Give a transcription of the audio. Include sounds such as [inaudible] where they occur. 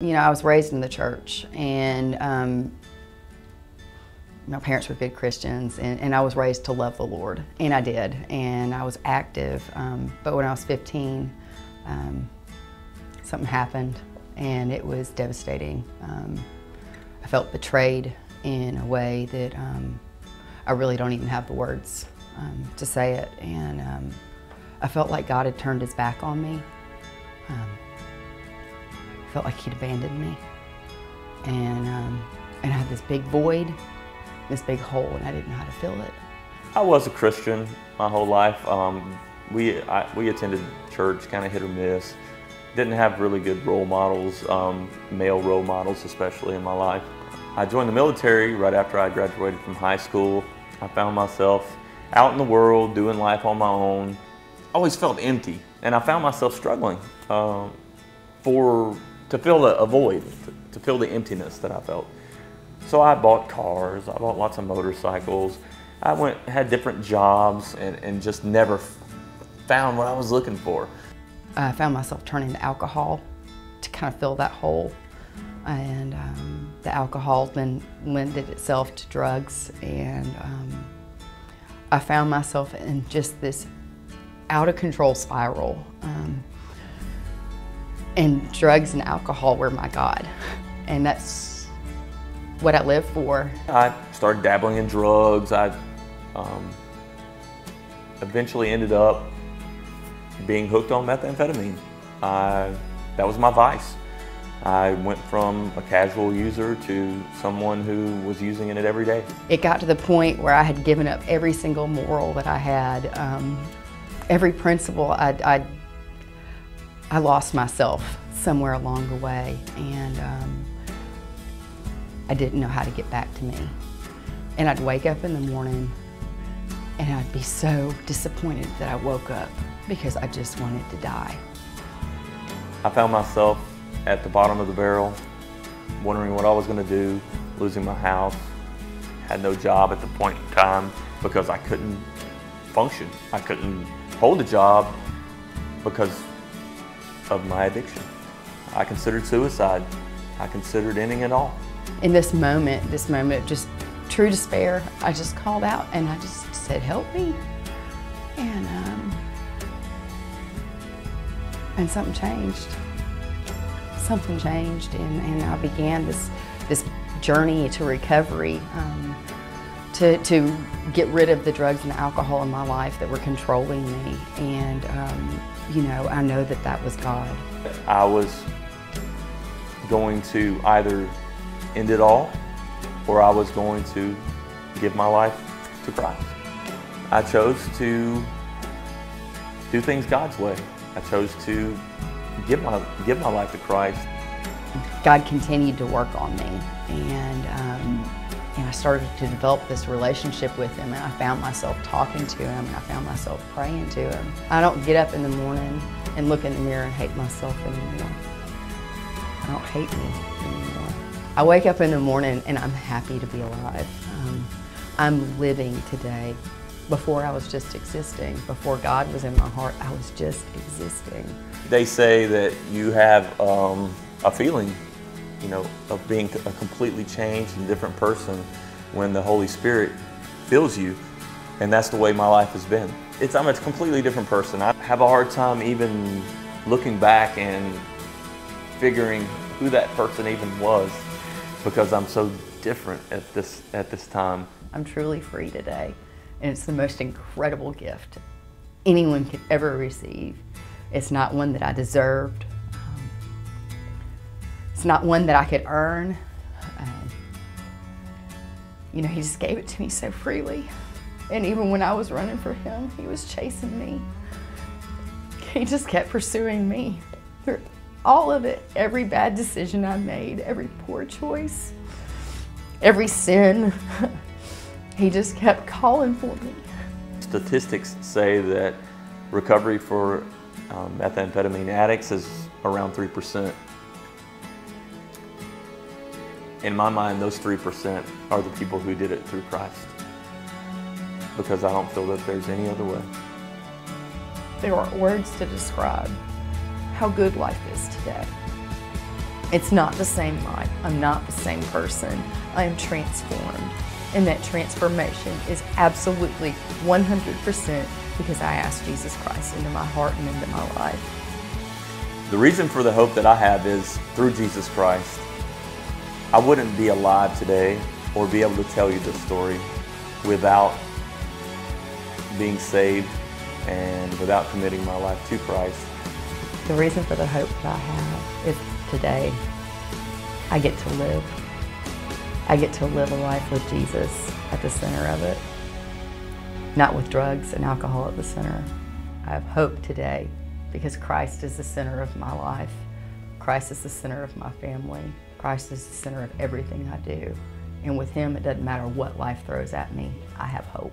You know, I was raised in the church and um, my parents were good Christians and, and, I was raised to love the Lord and I did and I was active. Um, but when I was 15, um, something happened and it was devastating. Um, I felt betrayed in a way that um, I really don't even have the words um, to say it. And I felt like God had turned his back on me felt like he'd abandoned me. And, um, and I had this big void, this big hole, and I didn't know how to fill it. I was a Christian my whole life. Um, we, I, we attended church, kind of hit or miss. Didn't have really good role models, um, male role models especially in my life. I joined the military right after I graduated from high school. I found myself out in the world, doing life on my own. I always felt empty, and I found myself struggling uh, for to fill the, a void, to, to fill the emptiness that I felt. So I bought cars, I bought lots of motorcycles. I went, had different jobs and, and just never found what I was looking for. I found myself turning to alcohol to kind of fill that hole. And um, the alcohol then lended itself to drugs. And um, I found myself in just this out of control spiral. Um, and drugs and alcohol were my God. And that's what I live for. I started dabbling in drugs. I um, eventually ended up being hooked on methamphetamine. I, that was my vice. I went from a casual user to someone who was using it every day. It got to the point where I had given up every single moral that I had, um, every principle I'd, I'd I lost myself somewhere along the way and um, I didn't know how to get back to me. And I'd wake up in the morning and I'd be so disappointed that I woke up because I just wanted to die. I found myself at the bottom of the barrel, wondering what I was going to do, losing my house, had no job at the point in time because I couldn't function. I couldn't hold a job because of my addiction. I considered suicide. I considered ending it all. In this moment, this moment of just true despair, I just called out and I just said, help me. And, um, and something changed. Something changed and, and I began this, this journey to recovery. Um, to, to get rid of the drugs and the alcohol in my life that were controlling me. And, um, you know, I know that that was God. I was going to either end it all or I was going to give my life to Christ. I chose to do things God's way. I chose to give my, give my life to Christ. God continued to work on me and um, and I started to develop this relationship with him and I found myself talking to him and I found myself praying to him. I don't get up in the morning and look in the mirror and hate myself anymore. I don't hate me anymore. I wake up in the morning and I'm happy to be alive. Um, I'm living today. Before I was just existing. Before God was in my heart, I was just existing. They say that you have um, a feeling you know, of being a completely changed and different person when the Holy Spirit fills you. And that's the way my life has been. It's, I'm a completely different person. I have a hard time even looking back and figuring who that person even was because I'm so different at this, at this time. I'm truly free today. And it's the most incredible gift anyone could ever receive. It's not one that I deserved it's not one that I could earn. Um, you know, he just gave it to me so freely. And even when I was running for him, he was chasing me. He just kept pursuing me through all of it. Every bad decision I made, every poor choice, every sin. [laughs] he just kept calling for me. Statistics say that recovery for um, methamphetamine addicts is around 3%. In my mind, those 3% are the people who did it through Christ. Because I don't feel that there's any other way. There aren't words to describe how good life is today. It's not the same life. I'm not the same person. I am transformed. And that transformation is absolutely 100% because I asked Jesus Christ into my heart and into my life. The reason for the hope that I have is through Jesus Christ. I wouldn't be alive today or be able to tell you this story without being saved and without committing my life to Christ. The reason for the hope that I have is today I get to live. I get to live a life with Jesus at the center of it, not with drugs and alcohol at the center. I have hope today because Christ is the center of my life. Christ is the center of my family. Christ is the center of everything I do. And with Him, it doesn't matter what life throws at me, I have hope.